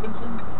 Robinson.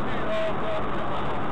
Like two-year-old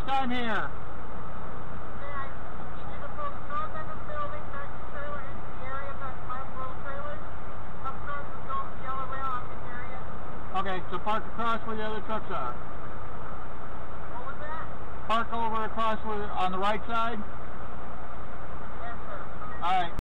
on this area. Okay, so park across where the other trucks are. What was that? Park over across where, on the right side. Yes, sir. All right.